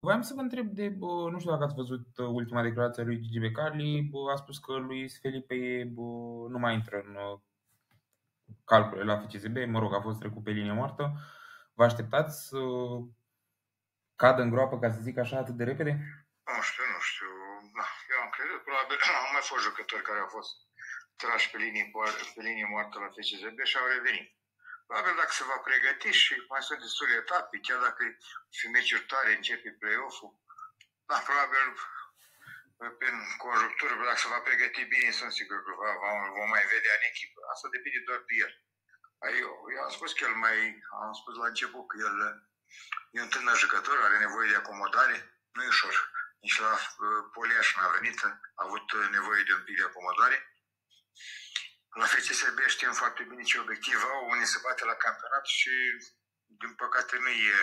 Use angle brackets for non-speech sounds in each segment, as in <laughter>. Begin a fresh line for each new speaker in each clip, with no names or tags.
Voiam să vă întreb de, bă, nu știu dacă ați văzut uh, ultima declarație a lui Gigi Becali, bă, a spus că Luis Felipe bă, nu mai intră în uh, calcule la FCSB, mă rog, a fost trecut pe linie moartă. Vă așteptați să cadă în groapă, ca să zic așa, atât de repede?
Nu știu, nu știu. Da, eu am crezut, probabil <clears throat> au mai fost jucători care au fost trași pe linie, pe linie moartă la FCSB și au revenit. Probabil dacă se va pregăti și mai sunt destule etape, chiar dacă fi meciuri tare, începe play-off-ul, da, probabil prin conjunctură, dacă se va pregăti bine, sunt sigur că va, va, vom mai vedea în echipă. Asta depinde doar de el. Eu, eu am spus că el mai, am spus la început că el e un tânăr jucător, are nevoie de acomodare, nu e ușor. Nici la uh, Poliaș n-a venit, a avut nevoie de un pic de acomodare. La FCSB știm foarte bine ce obiectiv au, unii se bate la campionat și din păcate nu e,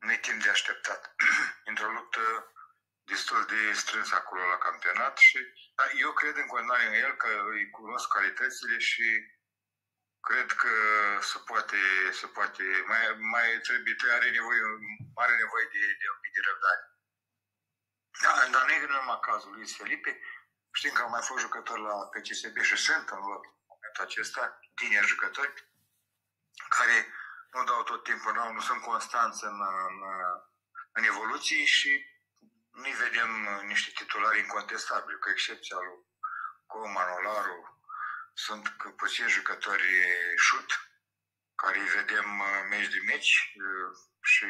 nu e timp de așteptat. <clears throat> Într-o luptă destul de strâns acolo la campionat și da, eu cred în continuare în el că îi cunosc calitățile și cred că se poate, se poate mai, mai trebuie, are nevoie, are nevoie de, de un pic de răbdare. Da, dar nu e numai cazul lui Felipe, Știm că au mai fost jucători la PCSB și sunt în momentul acesta, tineri jucători, care nu dau tot timpul, nu, nu sunt constanți în, în, în evoluții și nu vedem niște titulari incontestabili, cu excepția lui Coman, Olaru, sunt puțini jucători șut, care îi vedem uh, meci de meci uh, și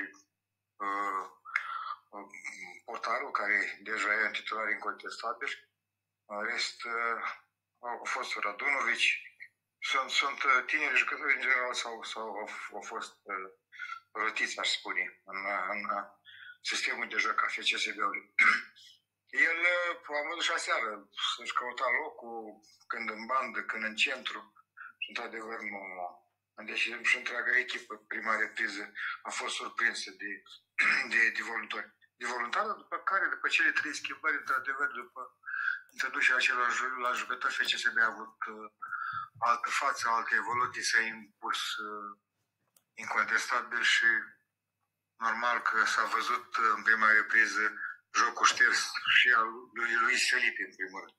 uh, uh, portarul, care deja e un titular incontestabil, în rest, uh, au fost Radunovici, sunt, sunt uh, tineri jucători în general sau, sau au, au fost uh, rotiți, aș spune, în, în sistemul de joc a FCSB-ului. <clears throat> El a văzut și aseară să-și căuta locul, când în bandă, când în centru. Și într-adevăr nu... Deși și întreaga echipă, prima repriză, a fost surprinsă de, <clears throat> de, de voluntari. De voluntari, după care, după cele trei schimbări, într-adevăr, după introduce același la jucător FCSB a avut uh, altă față, alte evoluții, s-a impus uh, incontestabil și normal că s-a văzut uh, în prima repriză jocul șters și al lui Luis Felipe în primul rând.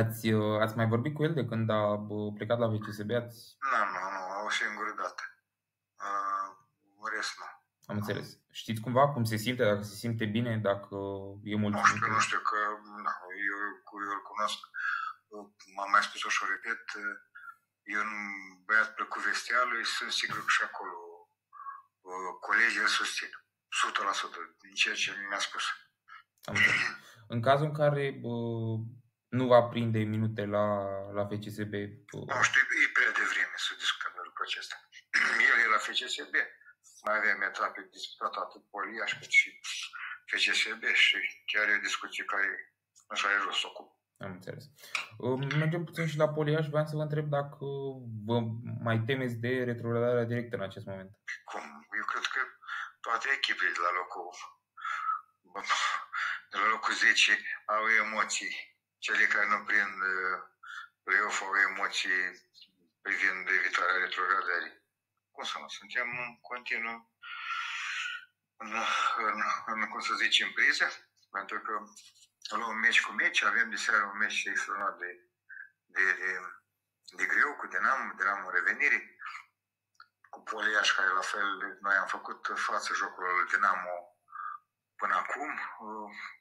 Ați, uh, ați mai vorbit cu el de când a uh, plecat la FCSB? Ați...
Nu, nu, nu, o singură dată. Uh, rest nu.
Am înțeles. Știți cumva cum se simte, dacă se simte bine, dacă e mult.
Nu știu, nu știu, că na, eu, eu îl cunosc, m-am mai spus-o și o repet, e un băiat plăcut vestialului, sunt sigur că și acolo colegii îl susțin, 100% din ceea ce mi-a spus.
Am <laughs> în cazul în care bă, nu va prinde minute la, la FCSB?
Bă... Nu știu, e prea devreme să discutăm lucrul acesta. <clears throat> El e la FCSB mai avem etape disputate atât Poliaș cât și FCSB și chiar e o discuție care așa e jos acum.
Am înțeles. Mergem puțin și la Poliaș. Vreau să vă întreb dacă vă mai temeți de retrogradarea directă în acest moment.
Cum? Eu cred că toate echipele de la locul de la locul 10 au emoții. Cele care nu prind uh, play-off au emoții privind evitarea retrogradării cum să nu, suntem în continuu în, în, în, cum să zici, în priză, pentru că luăm meci cu meci, avem de seară un meci extraordinar de, de, de, de greu cu Dinamo, Dinamo revenire, cu Poliaș, care la fel noi am făcut față jocului lui Dinamo până acum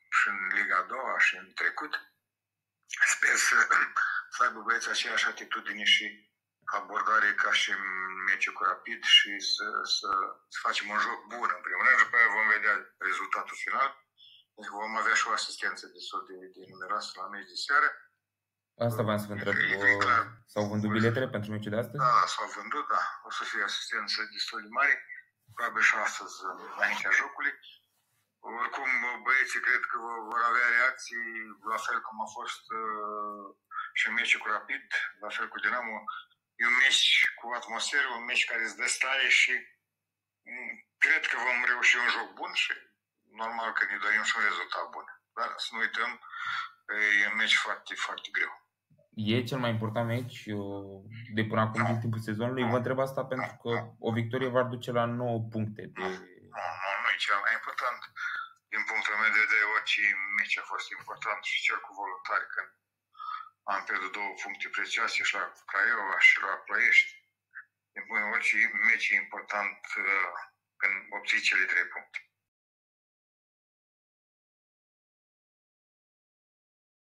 și în Liga a doua și în trecut. Sper să, să aibă băieții aceeași atitudine și abordare ca și meciul cu rapid și să, să, să facem un joc bun în primul rând și după aia vom vedea rezultatul final. Deci vom avea și o asistență destul de, de numeroasă la meci de seară.
Asta v-am să vă întreb. S-au vândut biletele pentru meciul de astăzi?
Da, s-au vândut, da. O să fie asistență destul de mare. Probabil și astăzi, înaintea jocului. Oricum, băieții cred că vor avea reacții la fel cum a fost uh, și în meciul cu Rapid, la fel cu Dinamo. E un meci cu atmosferă, un meci care îți dă stare și mm, cred că vom reuși un joc bun și normal că ne dorim și un rezultat bun. Dar să nu uităm, e un meci foarte, foarte greu.
E cel mai important meci de până acum din timpul sezonului. Vă întreb asta pentru că o victorie v-ar duce la 9 puncte. De...
Nu, nu, e cel mai important. Din punctul meu de vedere, orice meci a fost important și cel cu voluntari când am pierdut două puncte prețioase și la Craiova și la Ploiești. Din punctul orice meci e important uh, când obții cele trei puncte.